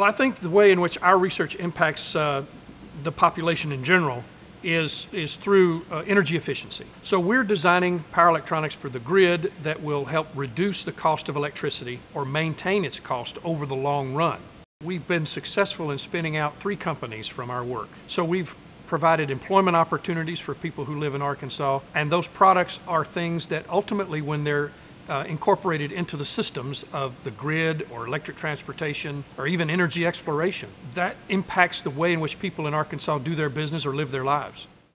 Well, I think the way in which our research impacts uh, the population in general is, is through uh, energy efficiency. So we're designing power electronics for the grid that will help reduce the cost of electricity or maintain its cost over the long run. We've been successful in spinning out three companies from our work. So we've provided employment opportunities for people who live in Arkansas, and those products are things that ultimately, when they're uh, incorporated into the systems of the grid or electric transportation or even energy exploration. That impacts the way in which people in Arkansas do their business or live their lives.